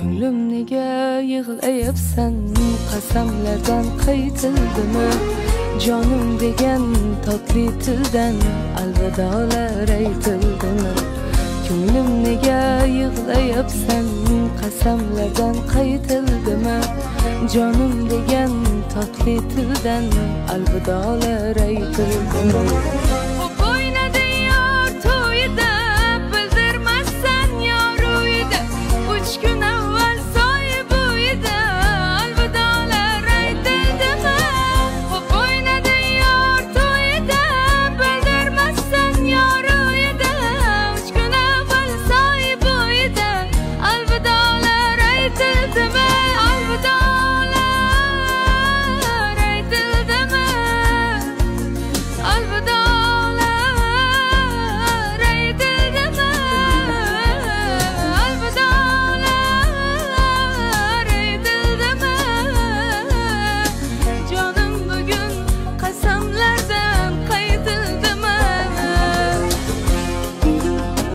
ko'nglim nega yig'layapsan qasamlardan qaytildimi? Jonim degan totli tildan alvidolar aytildimi? Ko'nglim nega yig'layapsan qasamlardan qaytildimi? Jonim degan totli tildan alvidolar aytildimi?